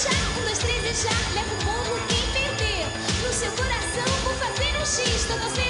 chá, um, dois, três e já. Leva o mundo quem perder. No seu coração vou fazer um X, tô torcendo.